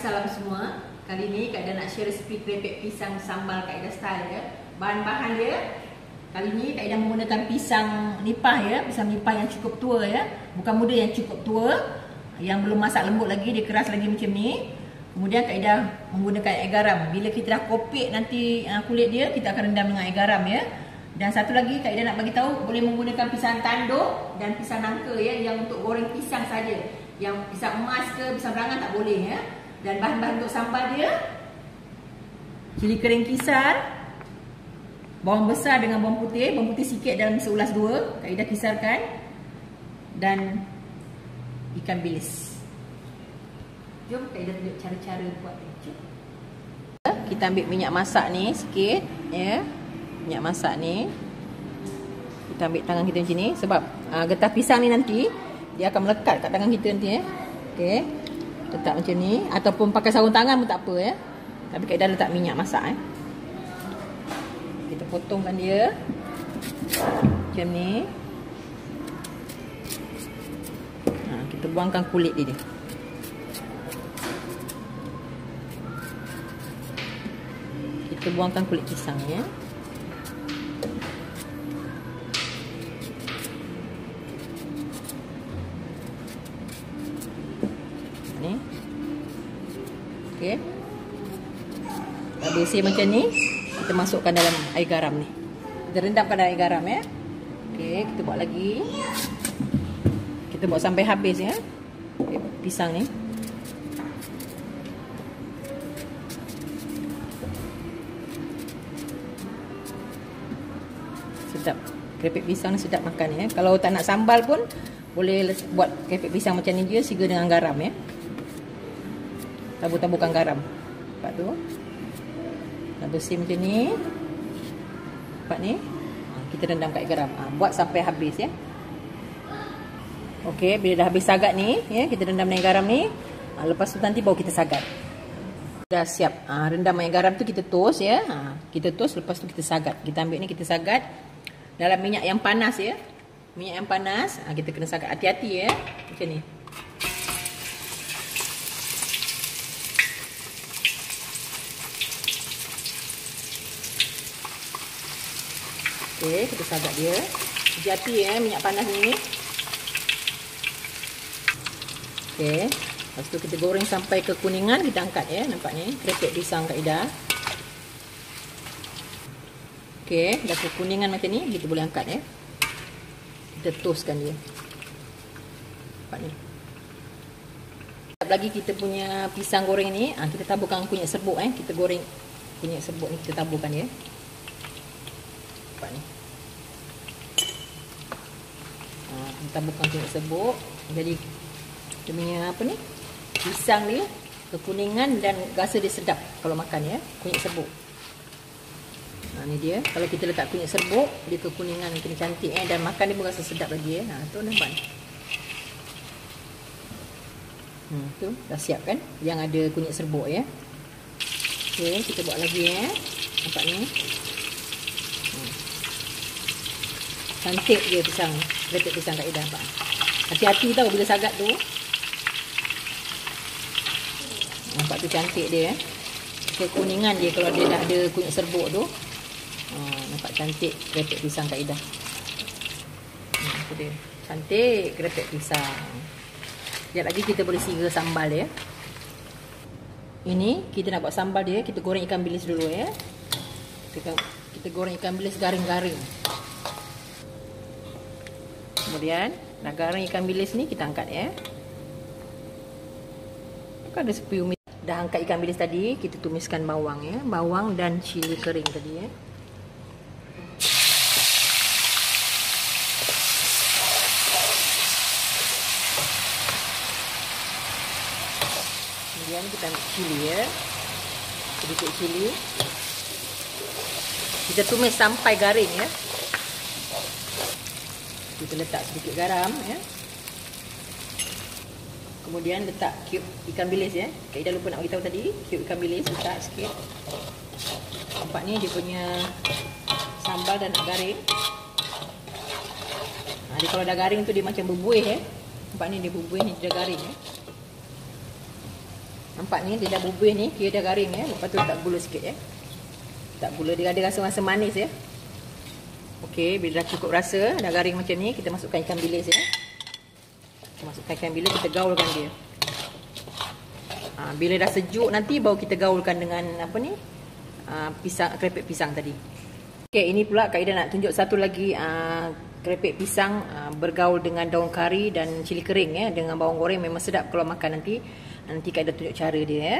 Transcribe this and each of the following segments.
salam semua. Kali ni Kak Ida nak share resipi krepek pisang sambal Kak Ida style ya. Bahan-bahan dia kali ni Kak Ida menggunakan pisang nipah ya, pisang nipah yang cukup tua ya. Bukan muda yang cukup tua. Yang belum masak lembut lagi, dia keras lagi macam ni. Kemudian Kak Ida menggunakan air garam. Bila kita dah kopek nanti uh, kulit dia, kita akan rendam dengan air garam ya. Dan satu lagi Kak Ida nak bagi tahu boleh menggunakan pisang tanduk dan pisang nangka ya yang untuk goreng pisang saja. Yang pisang emas ke pisang berangan tak boleh ya. Dan bahan-bahan untuk sambal dia cili kering kisar, bawang besar dengan bawang putih, bawang putih sikit dalam seulas dua, Kak Ida kisarkan dan ikan bilis. Jom Kak Ida tunjuk cara-cara buat ni. Kita ambil minyak masak ni sikit ya. Minyak masak ni. Kita ambil tangan kita macam ni sebab uh, getah pisang ni nanti dia akan melekat kat tangan kita nanti ya. Okey. Letak macam ni ataupun pakai sarung tangan pun tak apa ya. Tapi Kak Ida letak minyak masak eh. Kita potongkan dia. Macam ni. Ha, kita buangkan kulit dia. Kita buangkan kulit pisang ya. Ni. Okey. Dah bersih macam ni, kita masukkan dalam air garam ni. Kita rendamkan dalam air garam ya. Okey, kita buat lagi. Kita buat sampai habis ya. Okay, pisang ni. Sedap. Krepek pisang ni sedap makan ya. Kalau tak nak sambal pun boleh buat krepek pisang macam ni je siga dengan garam ya. Tabur-taburkan garam. Nampak tu? Dah bersih macam ni. Nampak ni? Ha, kita rendam kat garam. Ha, buat sampai habis ya. Okey, bila dah habis sagat ni, ya, kita rendam dengan garam ni. Ha, lepas tu nanti baru kita sagat. Dah siap. Ha, rendam dengan garam tu kita tos ya. Ha, kita tos lepas tu kita sagat. Kita ambil ni kita sagat dalam minyak yang panas ya. Minyak yang panas, ha, kita kena sagat hati-hati ya. Macam ni. Okey, kita sagat dia. Hati-hati ya minyak panas ni. Okey. Lepas tu kita goreng sampai kekuningan, kita angkat ya. Nampak ni, krepek pisang Kak Ida. Okey, dah kekuningan macam ni, kita boleh angkat ya. Kita toastkan dia. Nampak ni. Lagi kita punya pisang goreng ni, ha, kita taburkan kunyit serbuk eh. Kita goreng kunyit serbuk ni kita taburkan dia. Nampak ni. Ha, kita taburkan kunyit serbuk. Jadi dia punya apa ni? Pisang dia kekuningan dan rasa dia sedap kalau makan ya. Kunyit serbuk. Ha, ni dia. Kalau kita letak kunyit serbuk, dia kekuningan makin cantik eh dan makan dia pun rasa sedap lagi eh. Ha, tu nampak ni. Hmm, tu dah siap kan? Yang ada kunyit serbuk ya. Okey, kita buat lagi ya. Nampak ni. Hmm. Cantik dia pisang. Retek pisang Kak Ida nampak. Hati-hati tau bila sagat tu. Nampak tu cantik dia eh. Kekuningan dia kalau dia dah ada kunyit serbuk tu. Ha, nampak cantik krepek pisang Kak Ida. Hmm, dia. Cantik krepek pisang. Sekejap lagi kita boleh siga sambal dia. Ini kita nak buat sambal dia, kita goreng ikan bilis dulu ya. Kita, kita goreng ikan bilis garing-garing. Kemudian, garing ikan bilis ni kita angkat ya. Kan ada sepiu Dah angkat ikan bilis tadi, kita tumiskan bawang ya. Bawang dan cili kering tadi ya. Kemudian kita ambil cili ya. Sedikit cili. Kita tumis sampai garing ya. Kita letak sedikit garam ya. Kemudian letak cube ikan bilis ya. Kak Ida lupa nak beritahu tadi, cube ikan bilis letak sikit. Nampak ni dia punya sambal dah nak garing. Ha, dia kalau dah garing tu dia macam berbuih ya. Nampak ni dia berbuih ni dia dah garing ya. Nampak ni dia dah bubuh ni, kira dah garing ya. Lepas tu tak gula sikit ya. Tak gula dia ada rasa-rasa manis ya. Okey, bila dah cukup rasa, dah garing macam ni, kita masukkan ikan bilis ya. Kita masukkan ikan bilis, kita gaulkan dia. Ha, bila dah sejuk nanti baru kita gaulkan dengan apa ni? Ha, pisang krepek pisang tadi. Okey, ini pula kaedah nak tunjuk satu lagi uh, krepek pisang uh, bergaul dengan daun kari dan cili kering ya dengan bawang goreng memang sedap kalau makan nanti. Nanti kaedah tunjuk cara dia ya.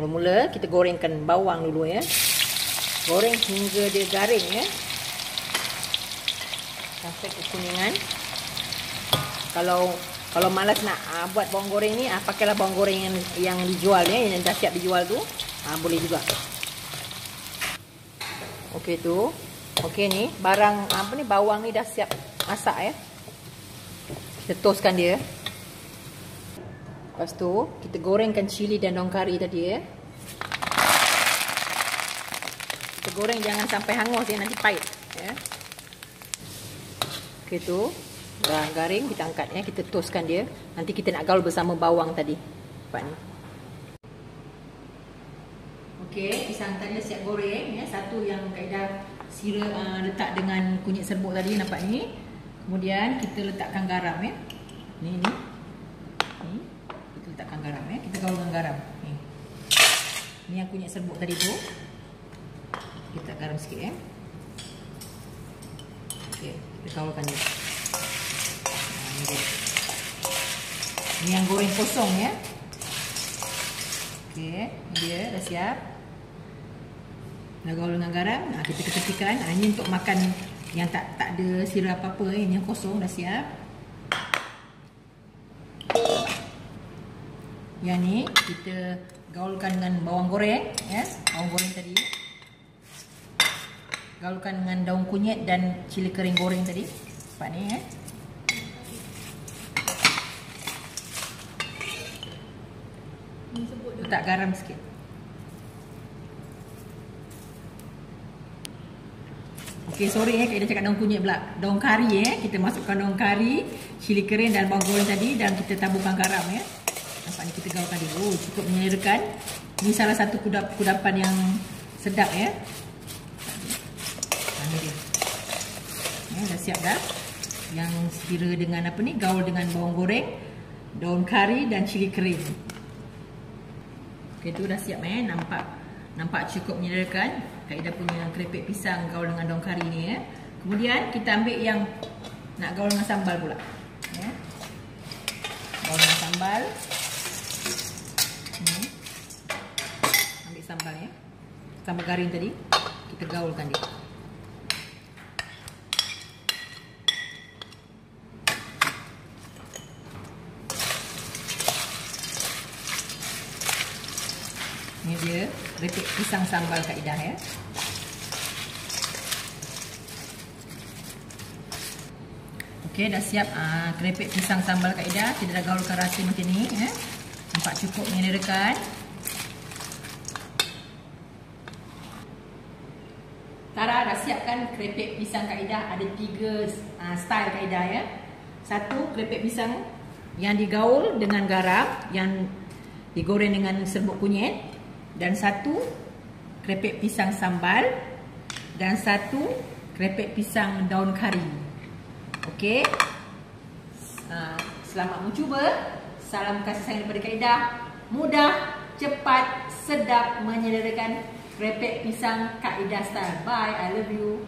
Mula-mula kita gorengkan bawang dulu ya. Goreng hingga dia garing ya. Sampai kekuningan. Kalau kalau malas nak uh, buat bawang goreng ni, uh, pakailah bawang goreng yang yang dijual ya, yang dah siap dijual tu. Uh, boleh juga. Okey tu. Okey ni, barang apa ni bawang ni dah siap masak ya. Kita toskan dia. Lepas tu, kita gorengkan cili dan daun kari tadi ya. Kita goreng jangan sampai hangus ya, nanti pahit ya. Okey tu. Dah garing kita angkat ya, kita toskan dia. Nanti kita nak gaul bersama bawang tadi. Nampak ni. Okey, pisang tadi siap goreng ya. Satu yang kaedah sira uh, letak dengan kunyit serbuk tadi nampak ni. Kemudian kita letakkan garam ya. Ni ni. Ni. Kita letakkan garam ya. Kita gaul dengan garam. Ni. Ni yang kunyit serbuk tadi tu. Kita garam sikit ya. Okey, kita gaulkan dia. Ini yang goreng kosong ya. Okey, dia dah siap. Dah gaul dengan garam. Nah, kita ketepikan. Nah, ini untuk makan yang tak tak ada sirap apa-apa. Eh. Ini yang kosong dah siap. Yang ni kita gaulkan dengan bawang goreng. Ya. Bawang goreng tadi. Gaulkan dengan daun kunyit dan cili kering goreng tadi. Nampak ni ya. Letak garam sikit. Okey, sorry eh, kita cakap daun kunyit pula. Daun kari eh, kita masukkan daun kari, cili kering dan bawang goreng tadi dan kita taburkan garam ya. Nampak ni kita gaulkan dia. Oh, cukup menyerakan. Ini salah satu kudap kudapan yang sedap ya. Ini dia. Ya, dah siap dah. Yang sekira dengan apa ni, gaul dengan bawang goreng, daun kari dan cili kering. Okey tu dah siap eh nampak nampak cukup menyederakan kaedah punya keripik pisang gaul dengan daun kari ni ya. Kemudian kita ambil yang nak gaul dengan sambal pula. Ya. Gaul dengan sambal. Ni. Ambil sambal ya. Sambal garing tadi kita gaulkan dia. Ini repek pisang sambal Kak Ida ya. Okey dah siap ah krepek pisang sambal Kak Ida. Kita dah gaulkan rasa macam ni ya. Nampak cukup menyederakan. Tara dah siapkan krepek pisang Kak Ida. Ada tiga uh, style Kak Ida ya. Satu krepek pisang yang digaul dengan garam yang digoreng dengan serbuk kunyit dan satu krepek pisang sambal dan satu krepek pisang daun kari. Okey. Uh, selamat mencuba. Salam kasih sayang daripada Kaidah. Mudah, cepat, sedap menyederakan krepek pisang Kaidah style. Bye. I love you.